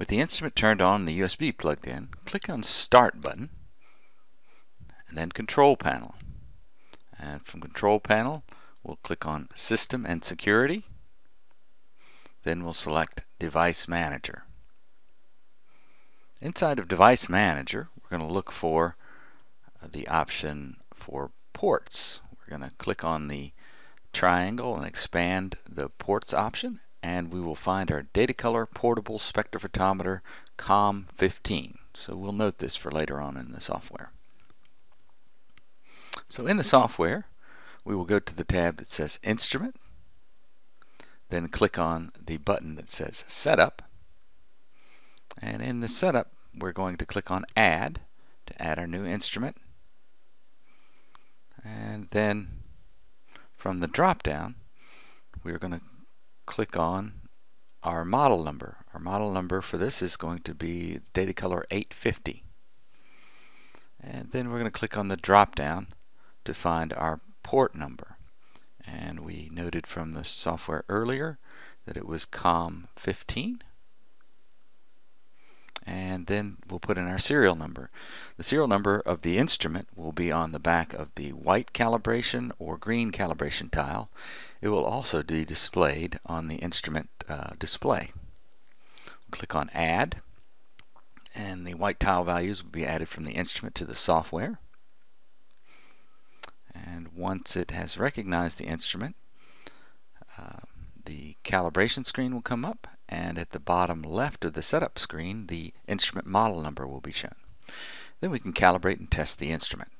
With the instrument turned on and the USB plugged in, click on Start button and then Control Panel. And from Control Panel, we'll click on System and Security. Then we'll select Device Manager. Inside of Device Manager, we're going to look for uh, the option for ports. We're going to click on the triangle and expand the ports option and we will find our Datacolor Portable Spectrophotometer COM15. So we'll note this for later on in the software. So in the software, we will go to the tab that says Instrument, then click on the button that says Setup, and in the Setup, we're going to click on Add to add our new instrument, and then from the drop-down, we're going to click on our model number. Our model number for this is going to be Datacolor 850. And then we're going to click on the drop down to find our port number. And we noted from the software earlier that it was COM15 and then we'll put in our serial number. The serial number of the instrument will be on the back of the white calibration or green calibration tile. It will also be displayed on the instrument uh, display. Click on Add and the white tile values will be added from the instrument to the software. And once it has recognized the instrument, uh, the calibration screen will come up and at the bottom left of the setup screen the instrument model number will be shown. Then we can calibrate and test the instrument.